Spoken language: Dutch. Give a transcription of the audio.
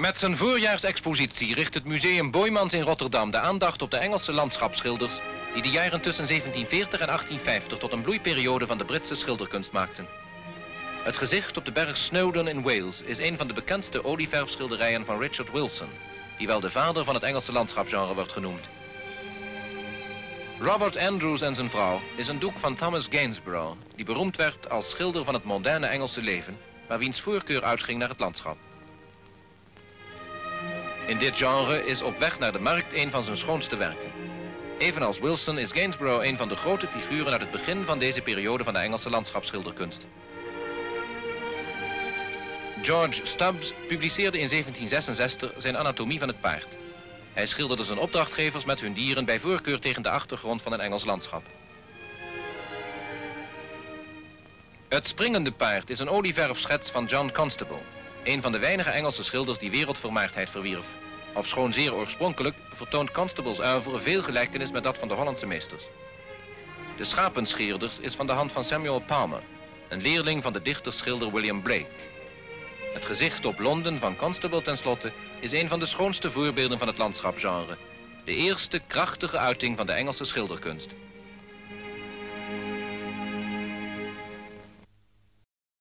Met zijn voorjaarsexpositie richt het museum Boymans in Rotterdam de aandacht op de Engelse landschapsschilders die de jaren tussen 1740 en 1850 tot een bloeiperiode van de Britse schilderkunst maakten. Het gezicht op de berg Snowdon in Wales is een van de bekendste olieverfschilderijen van Richard Wilson, die wel de vader van het Engelse landschapsgenre wordt genoemd. Robert Andrews en zijn vrouw is een doek van Thomas Gainsborough, die beroemd werd als schilder van het moderne Engelse leven, maar wiens voorkeur uitging naar het landschap. In dit genre is Op weg naar de markt een van zijn schoonste werken. Evenals Wilson is Gainsborough een van de grote figuren uit het begin van deze periode van de Engelse landschapsschilderkunst. George Stubbs publiceerde in 1766 zijn Anatomie van het paard. Hij schilderde zijn opdrachtgevers met hun dieren bij voorkeur tegen de achtergrond van een Engels landschap. Het springende paard is een olieverfschets van John Constable, een van de weinige Engelse schilders die wereldvermaardheid verwierf. Ofschoon zeer oorspronkelijk vertoont Constable's oeuvre veel gelijkenis met dat van de Hollandse meesters. De schapenscheerders is van de hand van Samuel Palmer, een leerling van de dichterschilder William Blake. Het gezicht op Londen van Constable tenslotte is een van de schoonste voorbeelden van het landschapsgenre. De eerste krachtige uiting van de Engelse schilderkunst.